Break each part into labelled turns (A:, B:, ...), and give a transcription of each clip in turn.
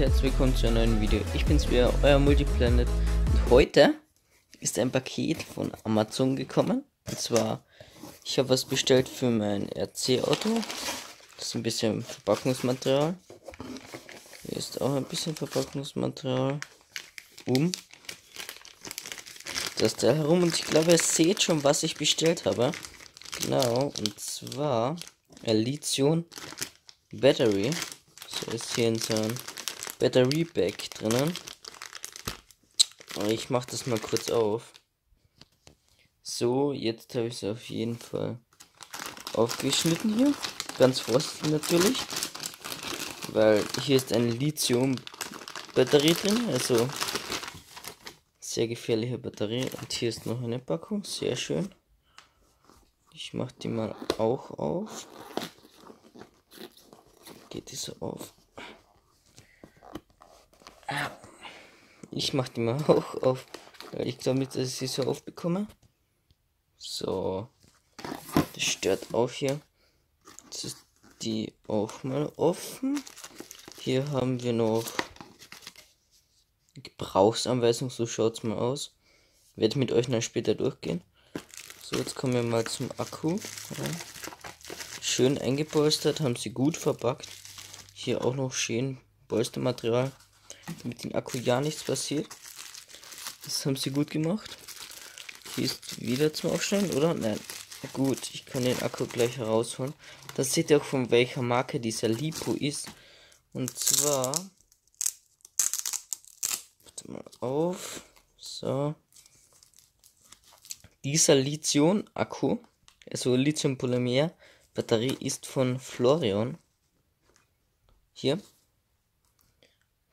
A: herzlich willkommen zu einem neuen Video. Ich bin's wieder, euer Multiplanet. Und heute ist ein Paket von Amazon gekommen. Und zwar, ich habe was bestellt für mein RC-Auto. Das ist ein bisschen Verpackungsmaterial. Hier ist auch ein bisschen Verpackungsmaterial. Um das Teil herum. Und ich glaube, ihr seht schon, was ich bestellt habe. Genau, und zwar Lithium Battery. So ist hier in so ein Battery Bag drinnen. Ich mache das mal kurz auf. So, jetzt habe ich es auf jeden Fall aufgeschnitten hier. Ganz vorsichtig natürlich. Weil hier ist eine Lithium-Batterie drin. Also sehr gefährliche Batterie. Und hier ist noch eine Packung. Sehr schön. Ich mache die mal auch auf. Geht die so auf? Ich mache die mal auch auf. Weil ich glaube nicht, dass ich sie so aufbekomme. So. Das stört auch hier. Jetzt ist die auch mal offen. Hier haben wir noch Gebrauchsanweisung. So schaut es mal aus. Werde mit euch dann später durchgehen. So, jetzt kommen wir mal zum Akku. Schön eingepolstert, haben sie gut verpackt. Hier auch noch schön Polstermaterial, damit dem Akku ja nichts passiert. Das haben sie gut gemacht. Hier ist wieder zum Aufschneiden, oder? Nein. Gut, ich kann den Akku gleich herausholen. Das seht ihr auch von welcher Marke dieser Lipo ist. Und zwar. Warte mal auf. So. Dieser Lithium-Akku, also Lithium-Polymer-Batterie, ist von Florion. Hier.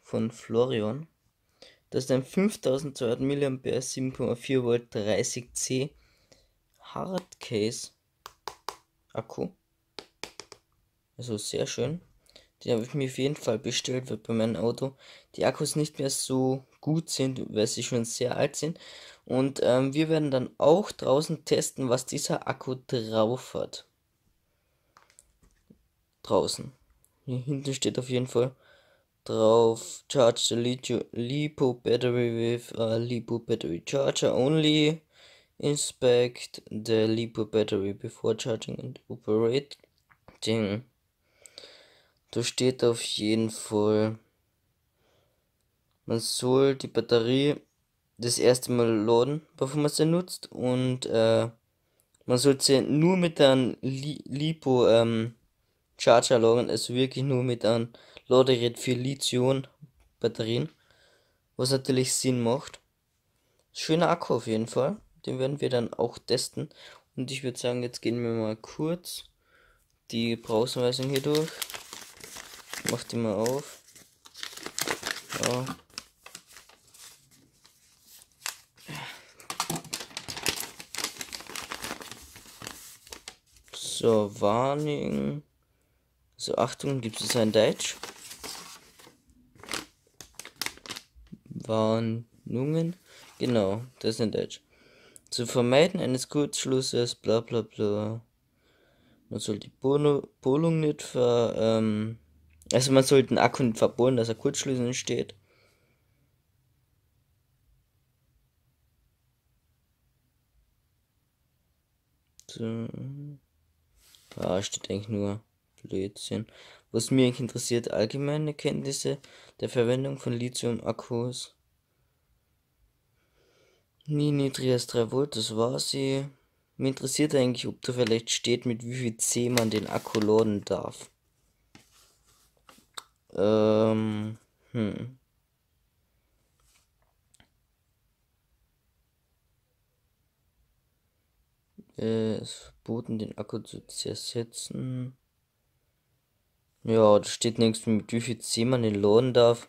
A: Von Florion. Das ist ein 5200 mAh 7,4 Volt 30C Hardcase Akku. Also sehr schön. Die habe ich mir auf jeden Fall bestellt, weil bei meinem Auto die Akkus nicht mehr so gut sind, weil sie schon sehr alt sind. Und ähm, wir werden dann auch draußen testen, was dieser Akku drauf hat. Draußen. Hier hinten steht auf jeden Fall drauf Charge the Lipo battery with a Lipo battery charger only. Inspect the Lipo battery before charging and operating. Da steht auf jeden Fall, man soll die Batterie das erste Mal laden, bevor man sie nutzt. Und äh, man sollte sie nur mit einem Li Lipo ähm, Charger laden, also wirklich nur mit einem Ladegerät für Lithium-Batterien. Was natürlich Sinn macht. Schöner Akku auf jeden Fall. Den werden wir dann auch testen. Und ich würde sagen, jetzt gehen wir mal kurz die Brausanweisung hier durch. Mach die mal auf. Ja. So, Warning. So, Achtung, gibt es ein Deutsch? Warnungen. Genau, das ein Deutsch. Zu vermeiden eines Kurzschlusses, bla bla bla. Man soll die Polung nicht ver, ähm, also man sollte den Akku nicht verbohren, dass er Kurzschluss entsteht. So. Ja, steht eigentlich nur Blödsinn. Was mich interessiert, allgemeine Kenntnisse der Verwendung von Lithium-Akkus. Nie niedriges 3 Volt, das war sie. Mir interessiert eigentlich, ob da vielleicht steht, mit wie viel C man den Akku laden darf. Ähm, hm. Äh, es verboten, den Akku zu zersetzen. Ja, da steht nichts mit wie viel C man den laden darf.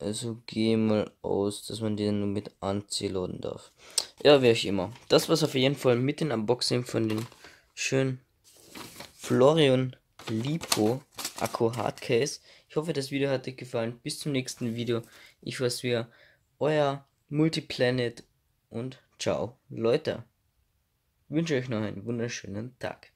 A: Also gehe mal aus, dass man den nur mit AC laden darf. Ja, wie auch immer. Das war's auf jeden Fall mit dem Unboxing von den schönen Florian Lipo Akku Hardcase. Ich hoffe, das Video hat euch gefallen. Bis zum nächsten Video. Ich weiß wieder, euer Multiplanet und ciao, Leute. Ich wünsche euch noch einen wunderschönen Tag.